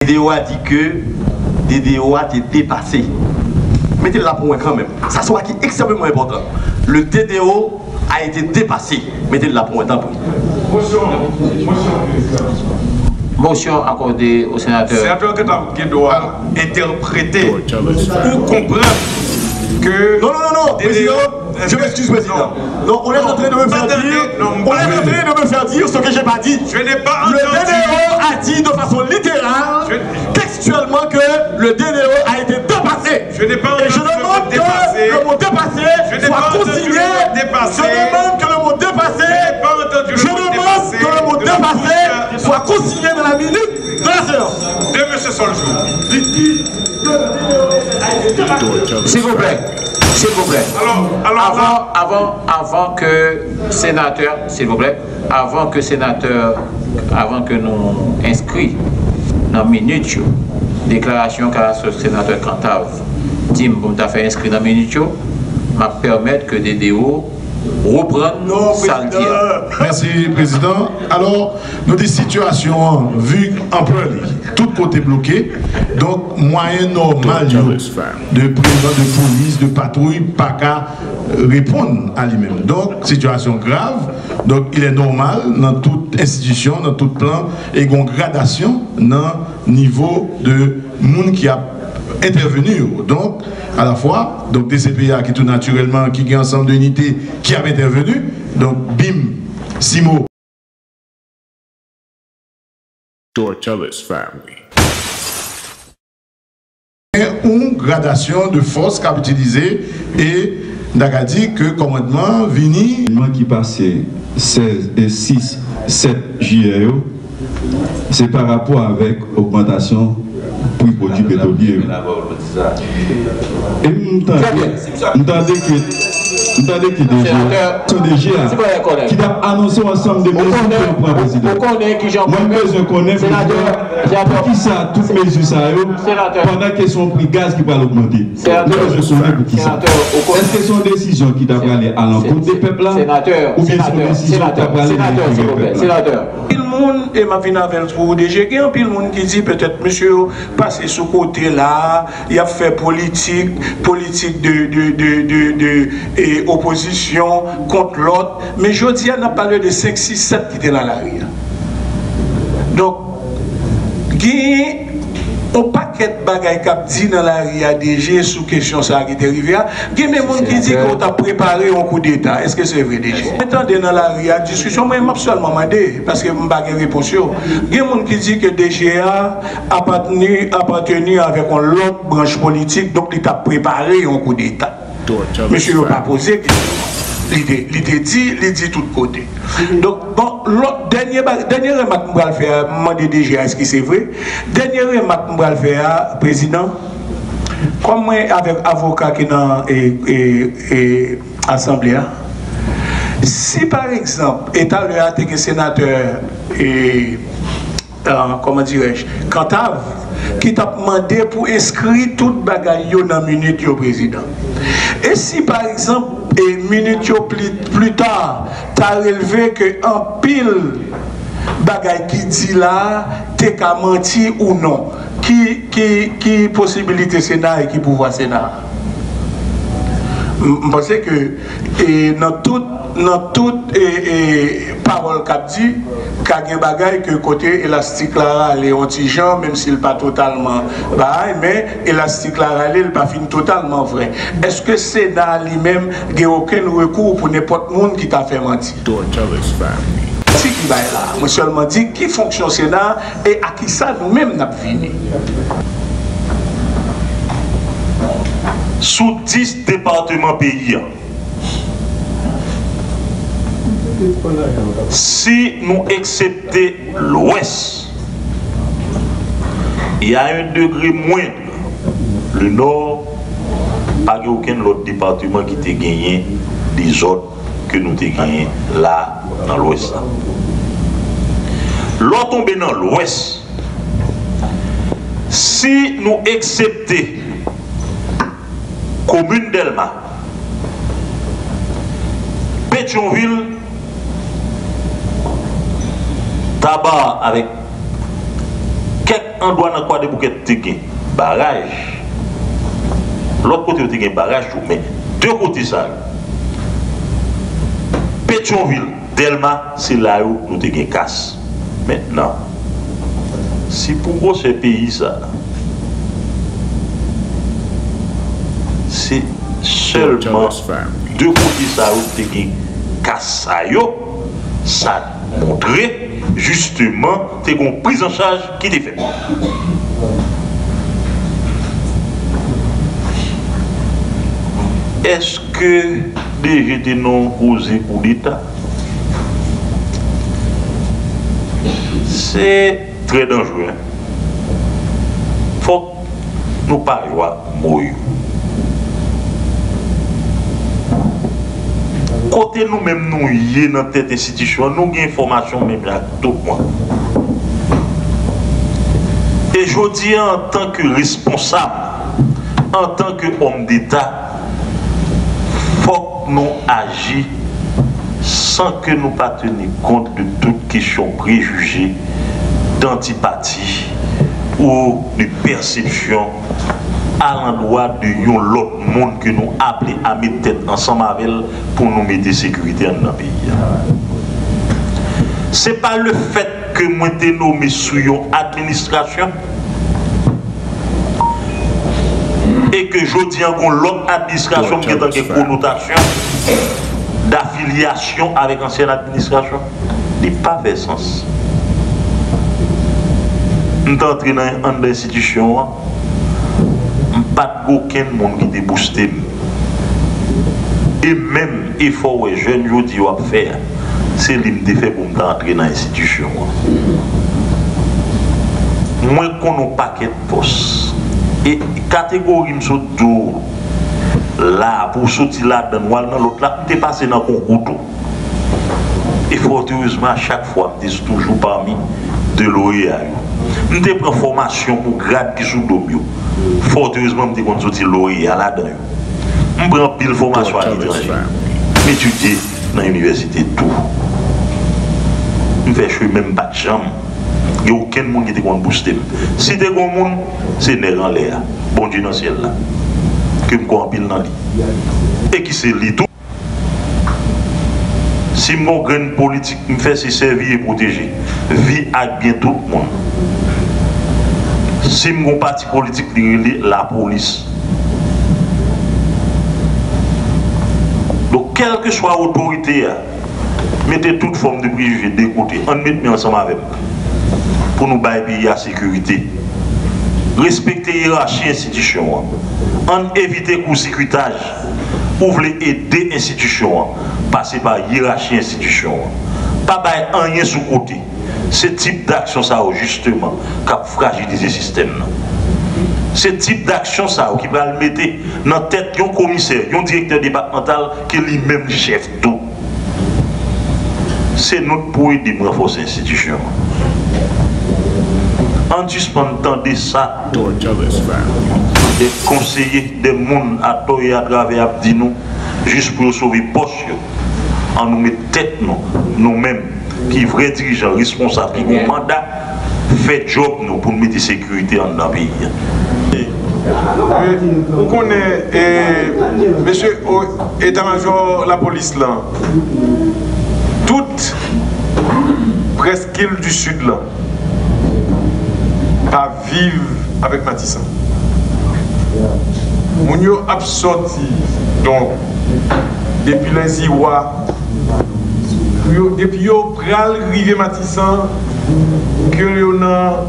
DDO a dit que DDO a été dépassé. Mettez-le là pour moi quand même. Ça soit qui est extrêmement important. Le DDO a été dépassé. Mettez-le là pour moi tant pis. Motion accordée au sénateur. Sénateur qui doit interpréter ou comprendre que. Non, non, non, non, président. Je m'excuse, président. Non, on est en train de me faire dire. On est en train de me faire dire ce que j'ai pas dit. Je n'ai pas Le. DDO a dit de façon littérale, textuellement, que le DDO a été dépassé. Je n'ai pas Et je demande que le mot dépassé soit consigné. Je demande que le mot dépassé. Je n'ai pas entendu le Je mot demande que le mot dépassé soit consigné dans la minute de la séance. De M. Soljou. S'il vous plaît. S'il vous plaît. Alors, Avant, avant, avant que sénateur, s'il vous plaît, avant que sénateur, avant que nous inscrits dans minute, déclaration qu'a ce sénateur Cantave, dit me faire inscrit dans minute, m'a permettre que DDO président. dire. Merci, Président. Alors, nous des situations, vu en premier, tout côté bloqué, donc moyen normal yo, de président de police, de patrouille, pas qu'à répondre à lui-même. Donc, situation grave, donc il est normal dans toute institution, dans tout plan, et une gradation dans le niveau de monde qui a intervenu. Donc, à la fois, donc DCPA qui tout naturellement, qui est ensemble d'unités qui a intervenu, donc BIM, SIMO. Tortellis family. une gradation de force qu'a utilisé et n'a dit que commandement vini qui passait 16 et 6, 7 juillet, yo, c'est par rapport avec augmentation prix produits pétroliers. Et nous entendons que déjà, collègue. qui a annoncé ensemble de mesures pour le président. Qui Moi, je connais pour qui ça, toutes mesures ça, pendant que son prix gaz qui va l'augmenter. Sénateur, Moi, je connais pour qui ça. Sénateur, au con- Est-ce que son décision qui t'a aller à l'encontre des peuples là Sénateur, Ou bien son sénateur, décision qui sénateur, t'a aller et ma fin avec pour DG, il y a un pile monde qui dit peut-être monsieur passez ce côté là, il a fait politique, politique de, de, de, de, de- et opposition contre l'autre. Mais je dis, on a parlé de 5, 6, 7 qui étaient dans la rue. Donc, il y a un paquet de bagages qui dit dans la rue à DG sous question ça qui est arrivé. Il y a même monde qui dit qu'on t'a préparé un coup d'État. Est-ce que c'est vrai DG Attendez dans la rue discussion, moi je m'ai seulement demandé parce que je n'ai pas de réponse. Il y a monde qui dit que DG a appartenu, appartenu avec une autre branche politique, donc il t'a préparé un coup d'État. Monsieur n'a pas posé l'idée. L'idée dit, il dit tout côté. Donc, bon, l'autre, dernier, remarque que je vais faire, demander déjà est-ce que c'est vrai. Dernier remarque que je vais faire, président, comme moi, avec avocat qui est dans et, et, et assemblée, hein, si par exemple, état le a été sénateur et euh, comment dirais-je, Cantave, qui t'a demandé pour inscrire toute bagaille dans minute yo président. Et si par exemple, et minute plus, tard, t'as relevé que en pile bagaille qui dit là, t'es qu'à mentir ou non, qui, qui, qui possibilité Sénat et qui pouvoir Sénat? Mpase ke e, nan tout e, e, parol kap di, kage bagay ke kote elastik la rale antijan, menm si l pa totalman baray, men elastik la rale l pa fin totalman vre. Eske se nan li menm ge oken rekou pou nepot moun ki ta fe manti? Si ki bay la, mwen solman di ki fonksyon se nan e a ki sa nou menm nap vini. Sous 10 départements pays. Si nous acceptons l'ouest, il y a un degré moindre. Le nord, pas aucun autre département qui t'a gagné des autres que nous t'ai gagné là dans l'ouest. L'autre tombé dans l'ouest. Si nous acceptons commune d'Elma, Pétionville, Tabar avec quelques endroits dans quoi de bouquet de barrage. L'autre côté, il y a barrage, mais deux côtés ça. Pétionville, Delma, c'est là où nous avons casse. Maintenant, si pour ce pays, ça, Seleman de kouti sa ou te gen kasa yo, sa montre, justeman, te kon priz an chaj ki te fe. Eske deje te non kouze kou l'Etat? Se tre danjwen. Fok nou pa jwa mou yo. kote nou menm nou ye nan tete sitisyon, nou gen informasyon menm la tout mwen. E jodi an tanke responsab, an tanke om d'Etat, fok nou aji san ke nou pa teni kont de tout kisyon prejuge d'antipati ou de persepsyon à l'endroit de l'autre monde que nous appelons à mettre tête ensemble avec pour nous mettre sécurité dans le pays. Ce n'est pas le fait que moi suis nommé sur une administration et que je dis encore l'autre administration qui est dans des connotations d'affiliation avec l'ancienne administration. Il n'a pas fait sens. Nous sommes entrés dans une institution. Pas aucun monde qui te boosté. Et même effort que jeune aujourd'hui à faire, c'est qui fait pour entrer dans l'institution. Moi, qu'on a un paquet de postes. Et catégorie dos là, pour sortir là, dans l'autre là, tu passé dans le concours. Et fort heureusement, à chaque fois, je suis toujours parmi de Mwen te pren formasyon pou grad ki sou dob yo. Fortezman mwen te kon soti lori ala dan yo. Mwen pren pil formasyon an literature. Mwen etudye nan universite tou. Mwen fè chwe mwen bat jam. Yo ken moun ki te kon booste mwen. Si te kon moun, se ner an le a. Bon di nan siel la. Ke mwen kon apil nan li. E ki se li tou. Si mon grain politique me fait se servir et protéger, vie à bien tout le monde. Si mon parti politique la police. Donc, quelle que soit l'autorité, mettez toute forme de préjugés de côté. On met ensemble avec pour nous bailler la sécurité. Respecter hiérarchie institution. On éviter le circuitage. Vous voulez aider l'institution, passer par hiérarchie institution. Pas bailler rien sous côté. Ce type d'action, ça, justement, qui a fragilisé le système. Ce type d'action, ça, qui va le mettre dans la tête d'un commissaire, d'un directeur départemental, qui est lui-même chef tout. C'est notre pour aider renforcer l'institution. En suspendant de ça, des conseillers, des mondes à toi et à travers nous, juste pour sauver poste, en nous mettre tête nous, nous-mêmes, qui vrais dirigeants responsables, qui ont mandat, fait job nous pour mettre sécurité en dans le pays. Vous connaissez, monsieur état-major, la police là, toute presque île du sud là, pas vivre avec Matissan. Moun yo ap sorti donc depuis les Iwa depuis yo pral rive Matissan que yo nan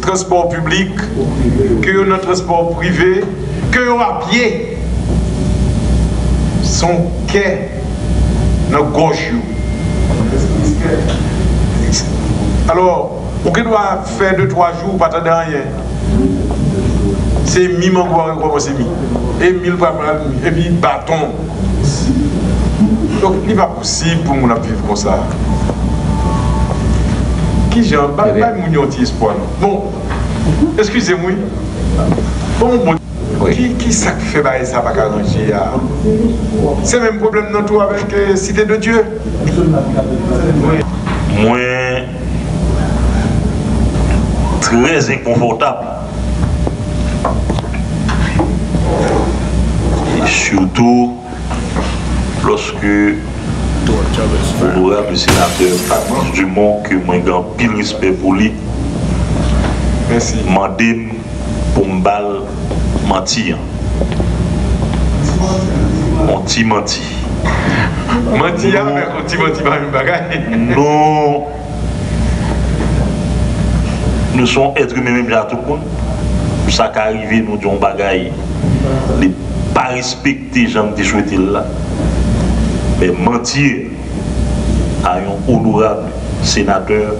transport public que yo nan transport privé que yo pied son quai nan gauche yo. Alors on doit faire deux trois jours pas de rien c'est mi mangoire comme c'est mi? Et mille et puis bâton donc il n'est pas possible pour nous vivre comme ça. Qui j'en pas mon espoir bon excusez-moi. Bon bon Qui, qui ça fait bah, ça pas arranger C'est le même problème dans tout avec euh, Cité de Dieu. Moi, très inconfortable. Et surtout loske honorable senatèr Patrice Dumont ke mwen gen pil rispe pou li mandem pou mbal manti an manti. Manti manti an men konti manti man yon bagay non. Nou son etre mè mè mè jatou kon pou sa ka arrive nou diyon bagay li pa respekte jan te chwete la Mais mentir à un honorable sénateur.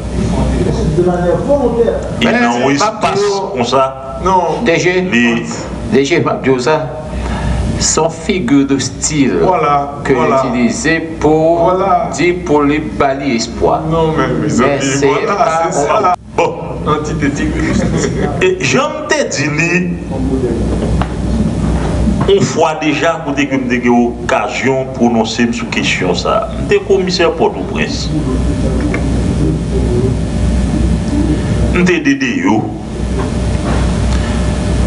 Mais dans c'est un pas espace comme ça, Non. DG, les, DG Mabdiosa, son figure de style Voilà, que voilà. j'utilisais pour Voilà. dire pour les bali espoir. Non, mais mes Mais amis, c'est voilà, ça. bon, Antithétique. Et j'aime te dire, On fwa deja koute ke mde ge okasyon prononse m sou kesyon sa. Mde komiser Port-au-Prince. Mde dede yo.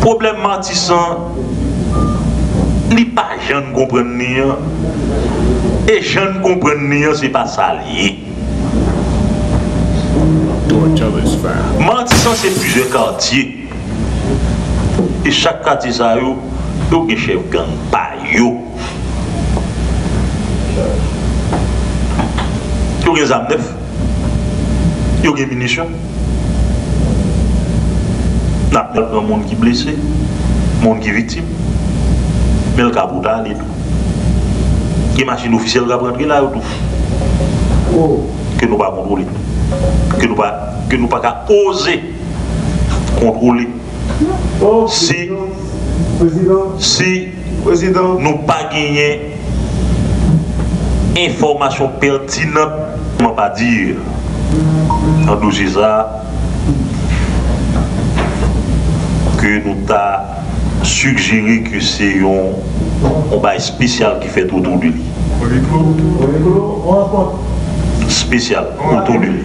Problem matisan, li pa jan kompren niyan. E jan kompren niyan se pa salye. Matisan se puse kartye. E chak kartye sa yo, yo gen chef gang pa yo. Yo gen zam neuf. Yo gen munitions. N'a pas un monde qui blessé, monde qui victime. Mais le cap là les tout. Qui machine officielle qui prendre là yo tout. Que nous pas contrôler que nous que nous pas oser contrôler si si Président. nous pas gagner information pertinente comment pas dire. En dossier ça que nous t'a suggéré que c'est un, un bail spécial qui fait autour de lui. Spécial autour de lui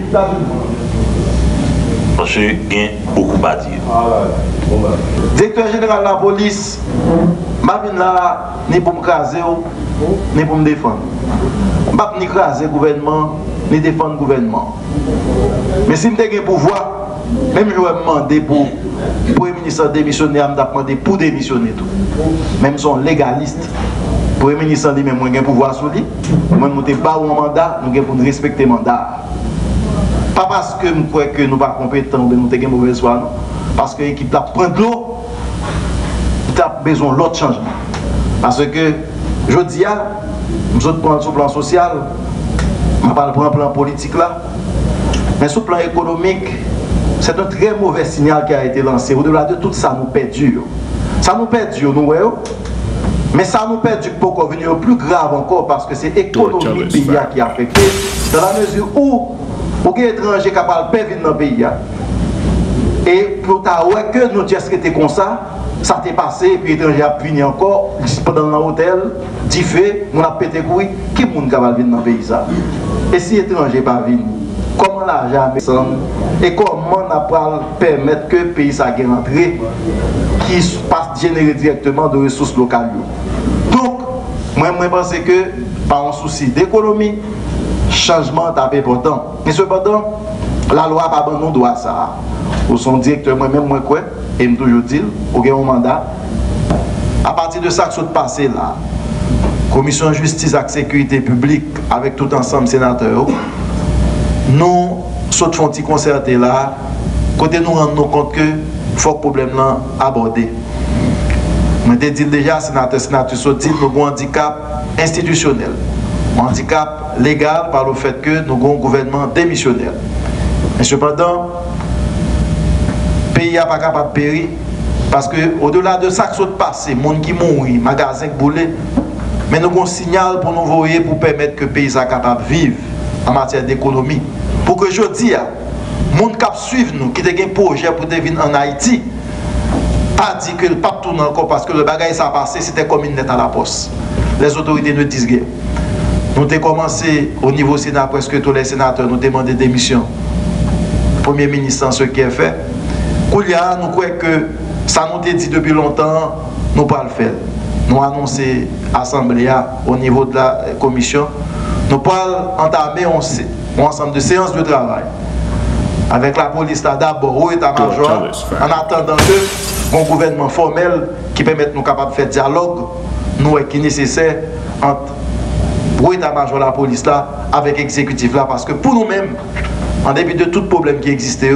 y a beaucoup à dire Directeur général de la police, je ne là ni pour me craser ni pour me défendre. Je ne craser le gouvernement, ni défendre le gouvernement. Mais si je un pouvoir, même je vais demander pour le Premier ministre démissionner, je vais demander pour démissionner tout. Même son légaliste. Le Premier ministre dit, mais moi j'ai un pouvoir sur lui. Moi, je n'ai pas un mandat, nous avons respecter le mandat. Pas parce que je crois que nous ne sommes pas compétents, ou nous avons mauvais soin, non. Parce que l'équipe a prend de l'eau, il a besoin d'autres changements. Parce que, je dis, nous autres prendre sur le plan social, je ne parle pas plan politique là, mais sur le plan économique, c'est un très mauvais signal qui a été lancé. Au-delà de tout ça, nous perdons. Ça nous perdons, nous voyons. Mais ça nous perd pour venir au plus grave encore parce que c'est l'économie du pays qui est affectée. Dans la mesure où, pour les étrangers capables de venir dans le pays, et pour que nous disons que comme ça, ça t'est passé, et puis l'étranger a fini encore, pendant l'hôtel, dit fait, on a pété couille, qui est capable de venir dans le pays Et si l'étranger pas venu, comment l'argent ensemble et comment on a pas permettre que le pays ça rentré qui passe générer directement de ressources locales. Donc, moi, je pense que par un souci d'économie, changement est important. Mais cependant, la loi n'a pas abandonné droit ça. Ou son directeur, moi-même, moi, quoi, et me toujours dire, au un mandat, à partir de ça que soit passé là, commission justice et sécurité publique, avec tout ensemble sénateur, nous, sommes font concerté là, côté nous rendre compte que que problème là abordé. Te dit déjà, sénateur, sénateur, dit nous un handicap institutionnel, handicap légal par le fait que nous avons un gouvernement démissionnaire. Mais cependant, le pays n'est pas capable de périr parce que au-delà de ça que soit passé, monde qui mourit, magasin qui boulé, mais nous avons un signal pour nous voyer pour permettre que le pays soit capable de vivre en matière d'économie. Pour que je dise, les gens qui suivent nous, qui ont un projet pour venir en Haïti, pas dit que le pape tourne encore parce que le bagage s'est passé, c'était comme une lettre à la poste. Les autorités ne disent rien. Nous avons commencé au niveau Sénat, presque tous les sénateurs nous demandaient démission. Premier ministre, ce qui est fait. Koulia, nous croyons que ça nous a dit depuis longtemps, nous ne pas le faire. Nous annoncé l'Assemblée au niveau de la commission. Nous pas entamer un ensemble de séances de travail avec la police là d'abord au état-major en attendant que un gouvernement formel qui permette nous capables de faire dialogue nous qui est nécessaire entre le état-major la police là avec l'exécutif là parce que pour nous-mêmes en dépit de tout problème qui existait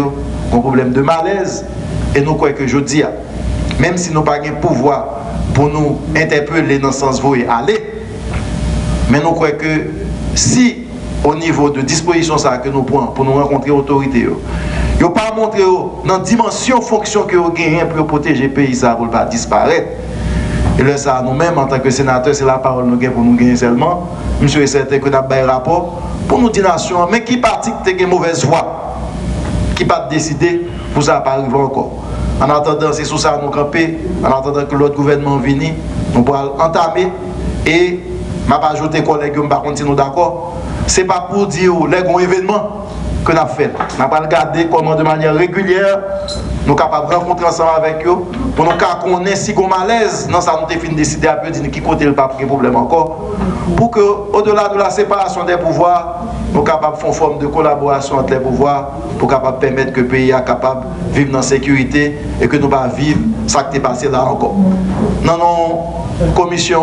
un problème de malaise et nous croyons que je dis même si nous n'avons pas de pouvoir pour nous interpeller dans le sens où aller mais nous croyons que si au niveau de disposition ça que nous prenons pour nous rencontrer l'autorité. N'ont pas montré dans la dimension fonction que vous gagnez pour protéger le pays ça pour ne pas disparaître. Et là, ça, nous-mêmes, en tant que sénateurs, c'est la parole nous pour nous gagner seulement. Monsieur est certain que nous avons un rapport pour nous dire nation, mais qui partit qui une mauvaise voie, qui pas décider pour ça pas arriver encore? En attendant, c'est sous ça nous camper, en attendant que l'autre gouvernement vienne, nous pourrons entamer. Et je vais ajouter collègues, je vais continuer d'accord. Ce n'est pas pour dire les grands événements que nous avons fait. Nous avons regardé comment de manière régulière nous sommes capables de rencontrer ensemble avec eux pour nous connaître si nous malaise. Ça nous définit décider un peu de qui côté le pas problème encore. Pour que, au-delà de la séparation des pouvoirs, nous sommes capables de faire une forme de collaboration entre les pouvoirs pour permettre que le pays soit capable de vivre dans la sécurité et que nous ne pas vivre ça qui est passé là encore. Non, non, commission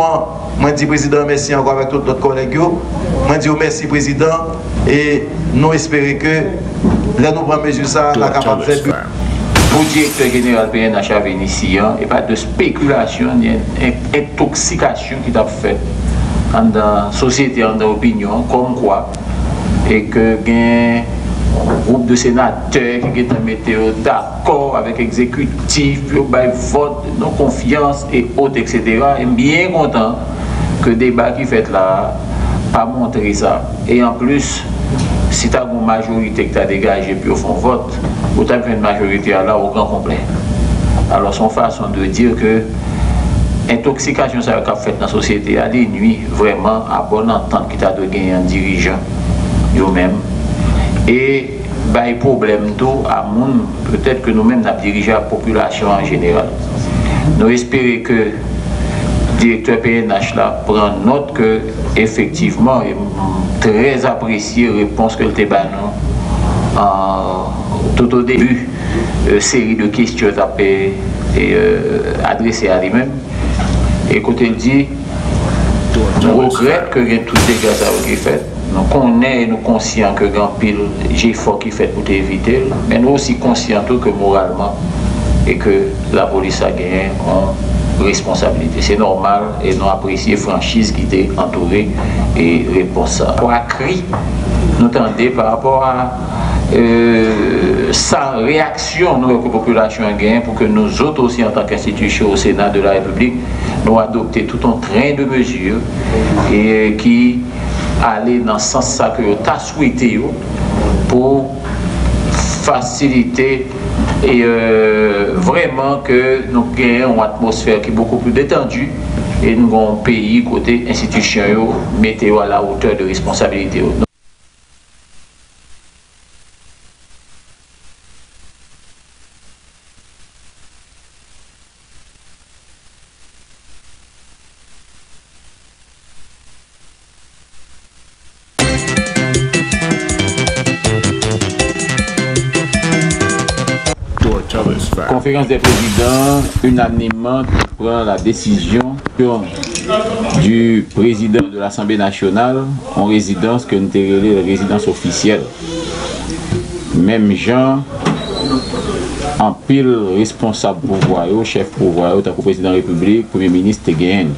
je dis président, merci encore avec tous notre collègues. Je dis merci président et nous espérons que là, nous prenons mesure ça, nous capable de faire. Pour le directeur général PNH à ici, il n'y a pas de spéculation ni d'intoxication qui a fait dans la société, dans l'opinion, comme quoi, et que groupe de sénateurs qui est d'accord avec l'exécutif, vote, non confiance et autres, etc. Et bien content que le débat qui fait là, pas montrer ça. Et en plus, si tu as une majorité que tu as dégagé puis au fond vote, ou tu as une majorité là au grand complet. Alors son façon de dire que intoxication ça a fait dans la société a des nuits vraiment à bonne entente qui t'a de gagner un dirigeant eux-mêmes et bah, problème tout à peut-être que nous-mêmes nous dirigé la population en général. Nous espérons que directeur PNH là prend note que effectivement très apprécié réponse que le débat tout au début euh, série de questions et, euh, adressées à lui-même et quand il dit on regrette que tout dégâts ça qui fait nous connaissons et nous conscients que grand pile j'ai fort qui fait pour éviter mais nous aussi conscients que moralement et que la police a gagné responsabilité. C'est normal et nous apprécions franchise qui était entourée et réponse à. Pour cri, nous tendez par rapport à euh, sa réaction nous, que la population a gagné pour que nous autres aussi en tant qu'institution au Sénat de la République, nous adopter tout un train de mesures et qui allait dans ce sens que nous avons souhaité pour faciliter et euh, vraiment que nous gagnons une atmosphère qui est beaucoup plus détendue et nous avons un pays côté institution météo à la hauteur de responsabilité. Conférence des présidents unanimement prend la décision du président de l'Assemblée nationale en résidence que nous la résidence officielle. Même gens en pile responsable pouvoir, chef pouvoir, tant que président de la République, premier ministre gagne.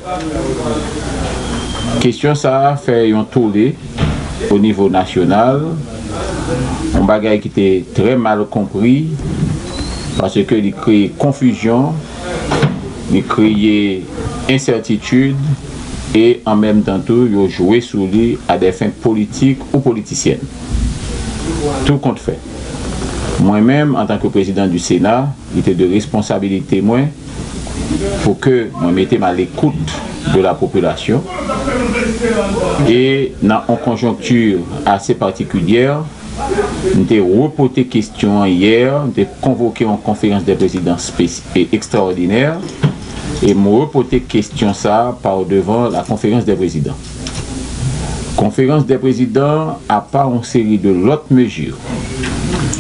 Question ça fait un tourné au niveau national, un bagage qui était très mal compris Pase ke li kreye konfuzyon, li kreye incertitude, e an menm tentou yo jowe sou li a defen politik ou politisyen. Tout kont fè. Mwen menm, an tanke prezident du Sénat, ite de responsabilite mwen pou ke mwen metem al ekoute de la populasyon e nan an konjonktur ase partikulyer nous avons reporté question hier, avons convoqué une conférence des présidents extraordinaire et nous reporté question ça par devant la conférence des présidents. Conférence des présidents a pas une série de l'autre mesures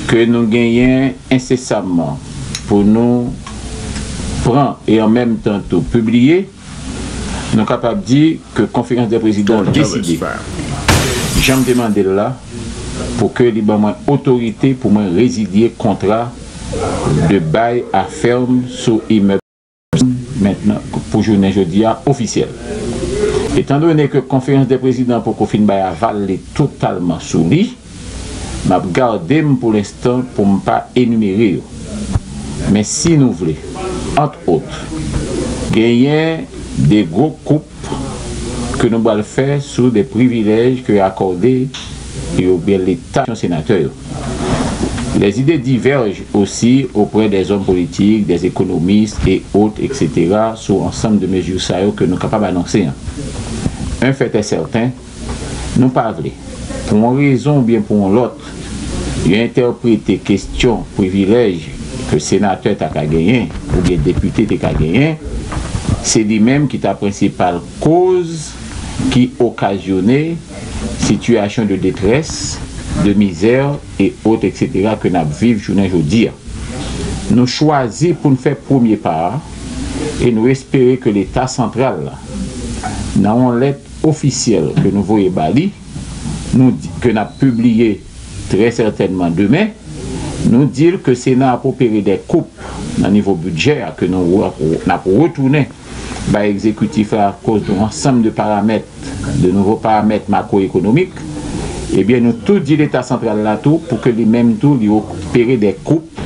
que nous gagnons incessamment pour nous prendre et en même temps tout publier, nous sommes capables de dire que la conférence des présidents a décidé. J'aime demander là pour que les autorité pour moi résider contrat de bail à ferme sous immeuble maintenant pour journée jeudi officiel. Étant donné que la conférence des présidents pour bail à valer totalement sous lui, m'a gardé pour l'instant pour ne pas énumérer. Mais si nous voulons, entre autres, gagner des gros coupes que nous allons faire sur des privilèges que accordés et ou bien l'État sénateur. Les idées divergent aussi auprès des hommes politiques, des économistes et autres, etc., sur ensemble de mesures que nous sommes capables d'annoncer. Un fait est certain, nous parlons, pour une raison ou bien pour l'autre, il a interprété question privilège que sénateur t'a gagné ou bien député t'a gagné, c'est lui-même qui est la principale cause qui occasionnait situasyon de detres, de mizer, et autres, etc., ke nap viv jounen joudir. Nou chwazi pou nou fè premier par, et nou espere ke l'Etat sentral nan an let ofisyel ke nou voye bali, nou ke nap publie tre certainman demè, nou dir ke Sena apopere de koup nan nivou budjè ke nou nap retounè par l'exécutif à cause d'un ensemble de paramètres, de nouveaux paramètres macroéconomiques, eh bien, nous tout dit l'État central là tout pour que les mêmes tout opérer des coupes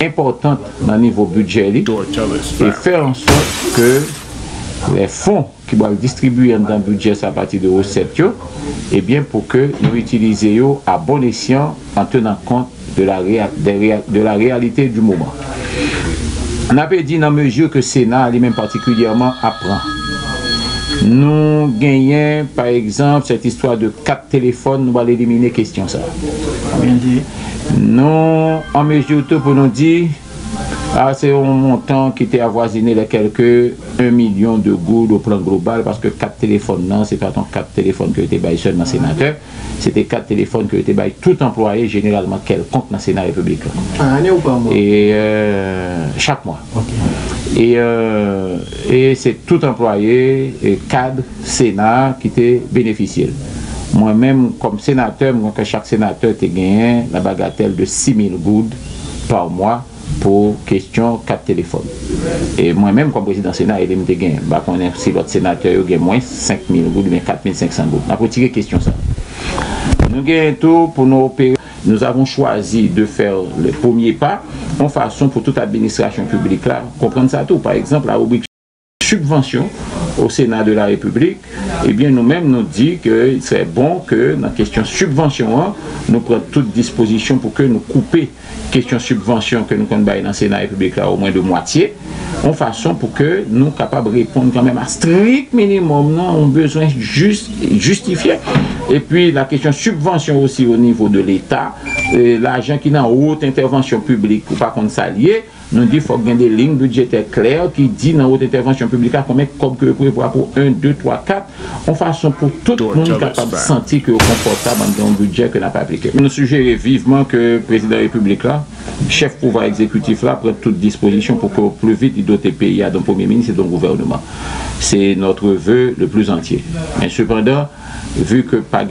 importantes dans le niveau budget et faire en sorte que les fonds qui vont distribuer dans le budget à partir de recettes, eh bien, pour que nous utilisions à bon escient en tenant compte de la réalité du moment. On avait dit dans mesure que le Sénat, lui-même particulièrement, apprend. Nous gagnons, par exemple, cette histoire de quatre téléphones, nous allons éliminer question ça. Nous, en mesure pour nous dire, Ah, c'est un montant qui était avoisiné de quelques 1 million de gouttes au plan global parce que 4 téléphones, non, c'est pas tant 4 téléphones qui étaient baillés seulement sénateur, c'était 4 téléphones qui étaient baillés tout employé généralement quelconque dans le Sénat républicain. Ah, un année ou pas mois Et euh, chaque mois. Okay. Et, euh, et c'est tout employé, et cadre, Sénat qui était bénéficiaire. Moi-même, comme sénateur, moi, que chaque sénateur était gagné la bagatelle de 6 000 gouttes par mois pour question 4 téléphones. Et moi-même, comme président Sénat, il me gain. Bah, si l'autre sénateur a moins 5 000 gouttes, mais 4 500 gouttes. On a retiré question ça. Nous pour nous opérer. Nous avons choisi de faire le premier pas en façon pour toute administration publique là, comprendre ça tout. Par exemple, la rubrique subvention au Sénat de la République, eh bien nous-mêmes nous dit qu'il serait bon que dans la question subvention, nous prenions toute disposition pour que nous coupions question subvention que nous connaissons dans le Sénat République là au moins de moitié, en façon pour que nous capables de répondre quand même à strict minimum, non, on besoin juste justifié. Et puis la question subvention aussi au niveau de l'État, l'argent qui en haute intervention publique ou pas contre s'allier, nous dit qu'il faut gagner des lignes budgétaires claires qui disent dans haute intervention publique combien comme que prévoir pour 1, 2, 3, 4, en façon pour tout le monde capable de sentir que confortable dans un budget que n'a pas appliqué. Nous suggérons vivement que le président de la République là, chef pouvoir exécutif là, prenne toute disposition pour que plus vite il dote pays à le premier ministre et le gouvernement. C'est notre vœu le plus entier. Mais cependant, vu que pas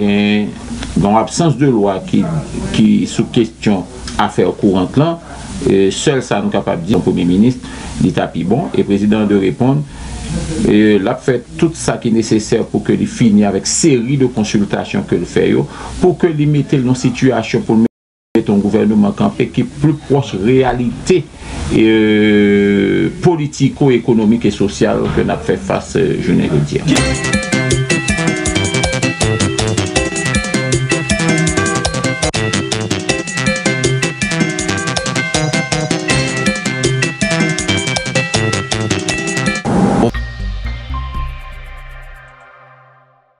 dans l'absence de loi qui, qui sous question affaires courantes là, seul ça nous capable de dire, le Premier ministre, dit tapis bon, et le président de répondre, et l'a fait tout ça qui est nécessaire pour que il finisse avec série de consultations que le fait, pour que il mette dans situation pour mettre un gouvernement campé qui est plus proche réalité euh, politico-économique et sociale que n'a fait face, euh, je ne veux dire.